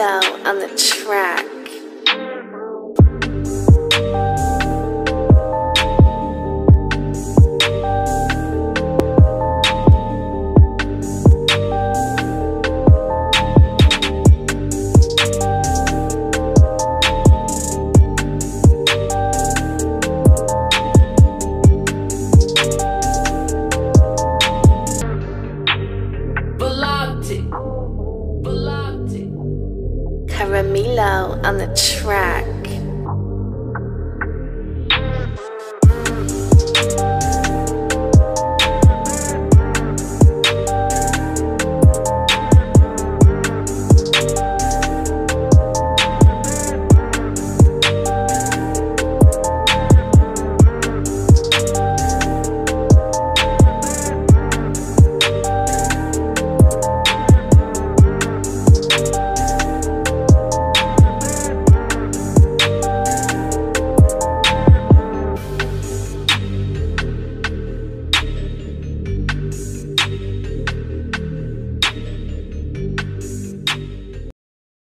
on the track. Velocity. Caramillo on the track.